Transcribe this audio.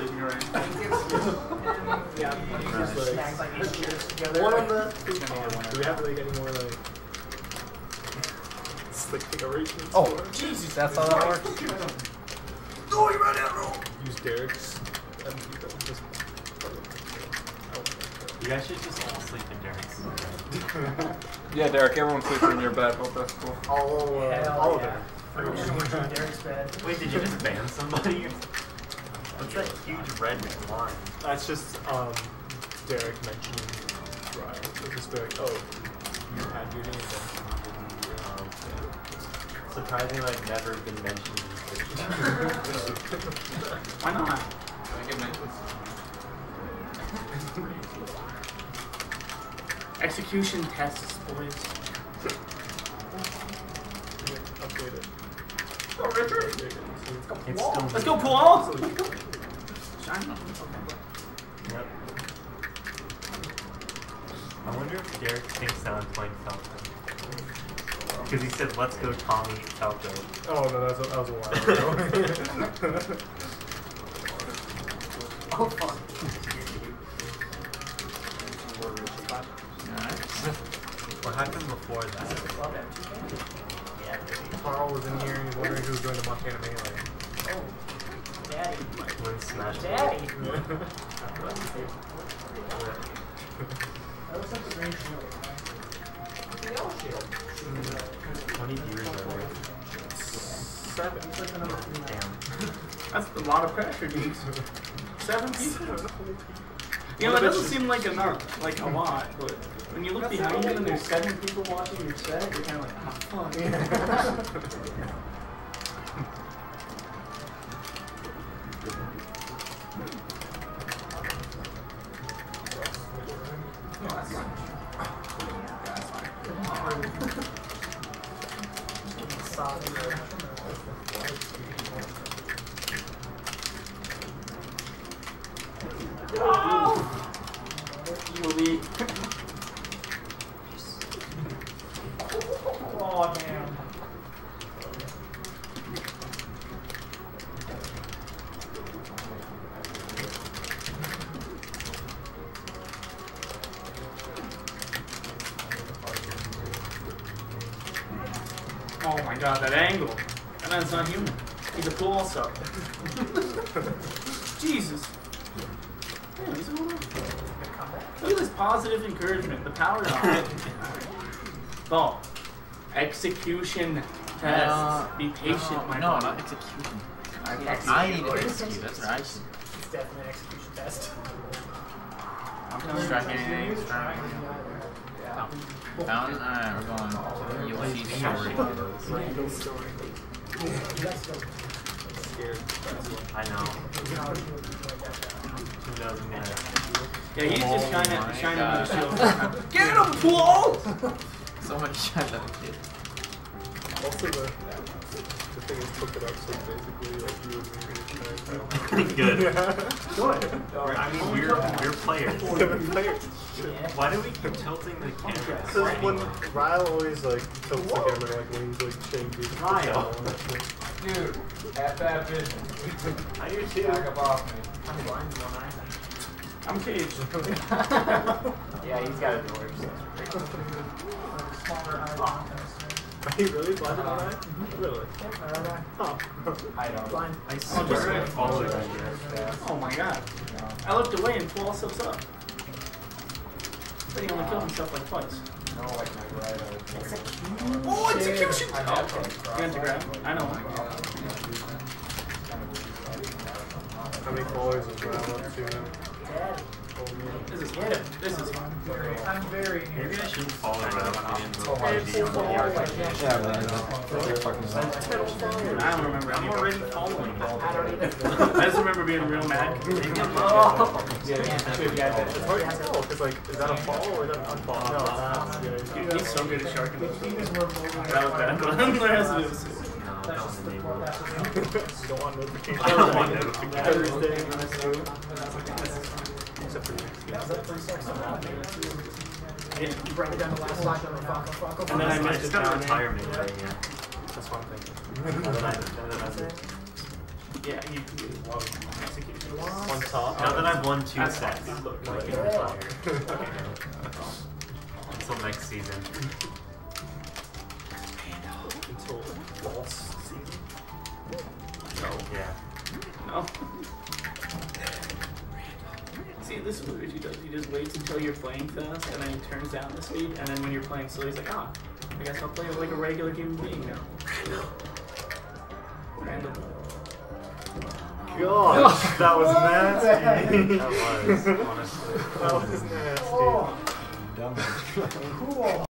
sleeping already. Yeah, Snags like eight years together. One on the Do we have like any more like slick arrangements? Oh, for? Jesus, that's how that works. No, you ran out roll. Use Derek's. just- You guys should just all sleep in Derek's. Yeah, Derek, everyone sleeps in your bed. Hope that's cool. All, uh, Hell all of yeah. it. Everyone Derek's bed. Wait, did you just ban somebody? What's that huge red line? That's just um, Derek mentioning Ryan. It's just be like, oh, you had your name Um, surprisingly, I've never been mentioned. Why not? I get mentions. Execution tests, boys. Update it. Ripper. It's still Let's go, Paul! Shine. Yep. I wonder if Derek thinks that I'm playing Falco. Because he said, let's go Tommy Falco. Oh no, that was a, that was a while ago. Oh fuck. What happened before that? Love it. Yeah, baby. Carl was in here and he's wondering who's going to Montana Melee. Oh. Daddy. When Smash Daddy. That looks like the green shield. 20 viewers already. Seven. It's like the number three now. Damn. That's a lot of pressure, dude. Seven people. You know, What that doesn't seem like enough, like a lot, but when you look behind you and there's seven people watching your set, you're kind of like, ah, fuck. Oh damn. Oh my god, that angle. That man's not human. He's a pool also. Jesus. Look at this positive encouragement. The power on. Ball. Execution test. Uh, Be patient, no, my No, body. not execution. I, Yes. I need to execute. That's right. It's definitely an execution test. I'm not striking anything. Fountain. Alright, we're going to Yoshi story. Scared. I know. Who doesn't get? Yeah, he's just Oh trying my to shine God. another shield. Get him, Paul! So much shot that kid. Also the the thing is took it up so basically like you and me Good. Yeah. Good. We're- I mean, we're, we're players. Seven players. Yeah. Why do we keep tilting the camera? Because when Ryle always like tilts the camera like when he's like changing. Ryle. Dude, at that vision. I do too. Back up off me. I'm blind in one eye. I'm caged. Yeah, he's got a door. Smaller eye contest. Are you really blind in one eye? Uh-huh. Really? Yeah. Huh. I don't. Blind. I swear I followed you. Oh my god. I looked away and Paul steps up. But he only killed himself like twice. No, like my right eye. Oh, execution! I Oh, have okay. to You have to grab. I know. How many followers is Ryle up to now? This is hit. This is fun. I'm very Maybe I shouldn't follow around and So hard to be on the yard. Yeah, but I know. They're fucking I don't remember. I'm already following. I don't either. I just remember being real mad. Oh. Yeah, yeah, It's hard to tell because like is that a follow or is that an unfollow? No, that's yeah. Dude, he's so good at sharking. He was more mobile. That was bad. But the rest of it was No, That's just the enable part it. that's You don't want notifications. I don't want notifications. Thursday. Except for you. Yeah, that three. Yeah, you brought it down the last Last on the Falco, Falco, And then I missed it down there. retirement right here. That's what I'm thinking. And then I- and then I- Yeah, you can use one execution. On top. Now that I've won two sets. I Look, can retire Okay. until next season. Yeah. No. See, this is what he does. He just waits until you're playing fast, and then he turns down the speed, and then when you're playing slow, he's like, ah, I guess I'll play it like a regular human being now. Random. Gosh, that was nasty. that was, honestly. That was nasty. Oh, Dumb. cool.